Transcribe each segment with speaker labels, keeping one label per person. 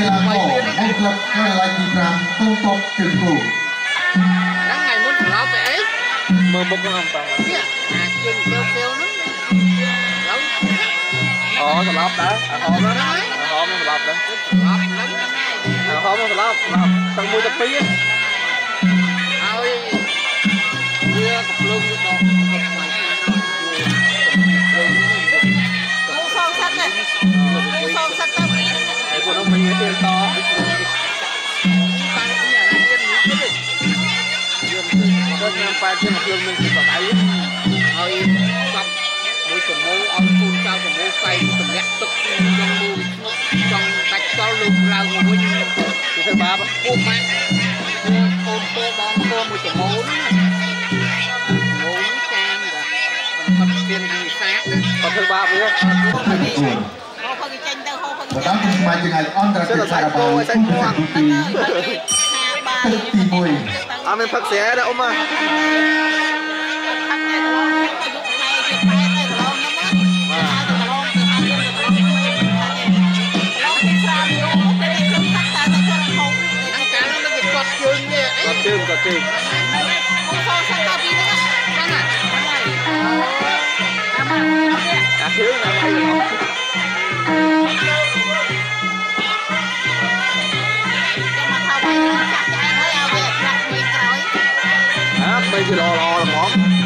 Speaker 1: កី
Speaker 2: ឡា
Speaker 1: ករនៅ
Speaker 3: ក្លឹប
Speaker 1: កី
Speaker 3: ឡា
Speaker 1: ទី
Speaker 3: 5តុងតុកជើងគោ
Speaker 2: ហ្នឹងថ្ងៃមុនត្រឡប់ទៅអីមើលមុខហ្នឹងតា
Speaker 1: នេះអាជើងកែវកែវហ្នឹងឡង
Speaker 2: អូត្រឡប់ដែរអាហមហ្នឹងអាហមហ្នឹងត្រឡប់ដែរ
Speaker 1: ឡប់ហ្នឹងណា
Speaker 2: អាហមហ្នឹងត្រឡប់ត្រឡប់ទាំងមួយទៅពីរ
Speaker 1: ហើយវាកំភ្លើងទៅដល់មក ហើ
Speaker 2: យពួកនោះមិនមានទៀតត
Speaker 1: តាំងពីអាណាទៀតនេះទៅ
Speaker 2: គាត់ខ្ញុំប៉ែជាងខ្លួនមានពីបដៃ
Speaker 1: ហើយស្បមួយចំោឲ្យគូនចៅចំោផ្សែងតម្លាក់ទឹកយ៉ាងមួយចង់ដាច់តល់លើឡើងមកវិញ
Speaker 2: គឺធ្វើបាប
Speaker 1: ពួកម៉ាក់កូនពោបងពោមួយចំោហ្នឹងចំោនេះចានបាទកំផិតទៀនវិសាខ
Speaker 2: គាត់ធ្វើបាបវា
Speaker 1: ហូប
Speaker 3: ទៅ
Speaker 1: ទៅ
Speaker 3: គោ
Speaker 1: ហូបទៅចេញ ទៅហូបទៅ
Speaker 3: ប្រដាល់ទីម៉ៃទីឡៃអន្តរជាតិការ៉ាប៉ាទីពិសេសទី
Speaker 1: ហ្នឹងហើយថាបាយ
Speaker 3: ទឹកទី1
Speaker 2: អត់មានផឹកស្រាដែរអ៊ំហ៎
Speaker 1: ខាត់តែឡងទៅយុគផ្នែកជាផ្នែកទៅឡងហ្នឹងណាទៅឡងទៅហើយទៅឡងទៅឡងទីស្រាវយកទៅគេខ្ញុំខាត់តែទៅគាត់ហូបហ្នឹងកាលនោះគេគាត់ជើងនេះអី
Speaker 2: គាត់ជើងគាត់ជើង
Speaker 1: មកសងសឹកទៅពីហ្នឹងហ្នឹងណាហ្នឹងហើយអាមកនេះ
Speaker 2: អាជើងអា
Speaker 3: Mom.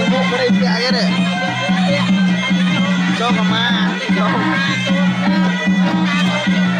Speaker 3: 2
Speaker 1: នេះចូលគេវាគេគូស្ដាច់ចឹងការគេហ្នឹងគេគូមក Ini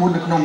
Speaker 4: គុ
Speaker 5: ណនៅ
Speaker 4: ក្នុង